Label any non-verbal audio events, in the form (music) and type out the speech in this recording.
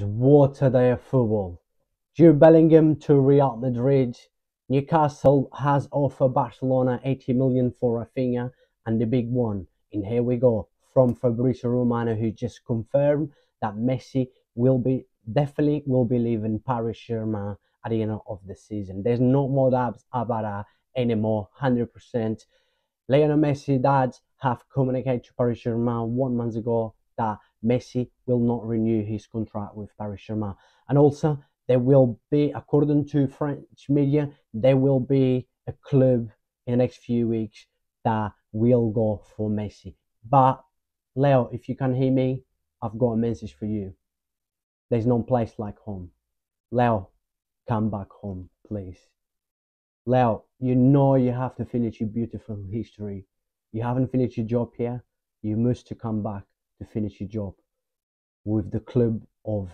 A day of football. Jude Bellingham to Real Madrid. Newcastle has offered Barcelona 80 million for Raphinha and the big one. And here we go from Fabrizio Romano who just confirmed that Messi will be definitely will be leaving Paris Germain at the end of the season. There's no more doubts about that anymore. 100%. Lionel Messi dads have communicated to Paris Germain one month ago that Messi will not renew his contract with Paris Saint-Germain. And also, there will be, according to French media, there will be a club in the next few weeks that will go for Messi. But, Leo, if you can hear me, I've got a message for you. There's no place like home. Leo, come back home, please. Leo, you know you have to finish your beautiful (laughs) history. You haven't finished your job here. You must to come back to finish your job with the club of